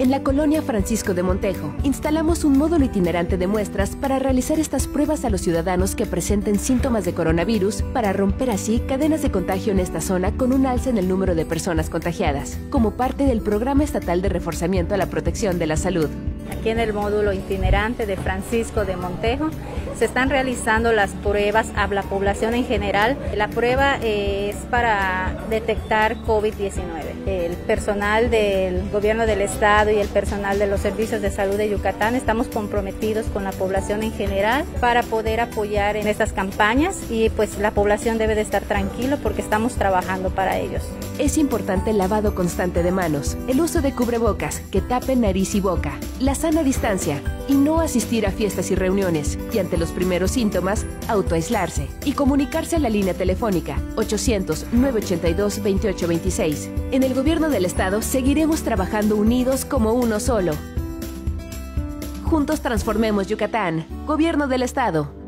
En la colonia Francisco de Montejo, instalamos un módulo itinerante de muestras para realizar estas pruebas a los ciudadanos que presenten síntomas de coronavirus para romper así cadenas de contagio en esta zona con un alza en el número de personas contagiadas, como parte del Programa Estatal de Reforzamiento a la Protección de la Salud. Aquí en el módulo itinerante de Francisco de Montejo se están realizando las pruebas a la población en general. La prueba es para detectar COVID-19. El personal del gobierno del estado y el personal de los servicios de salud de Yucatán estamos comprometidos con la población en general para poder apoyar en estas campañas y pues la población debe de estar tranquilo porque estamos trabajando para ellos. Es importante el lavado constante de manos, el uso de cubrebocas que tapen nariz y boca, la sana distancia y no asistir a fiestas y reuniones y ante los primeros síntomas, autoaislarse y comunicarse a la línea telefónica 800-982-2826. En el gobierno del estado seguiremos trabajando unidos como uno solo. Juntos transformemos Yucatán. Gobierno del estado.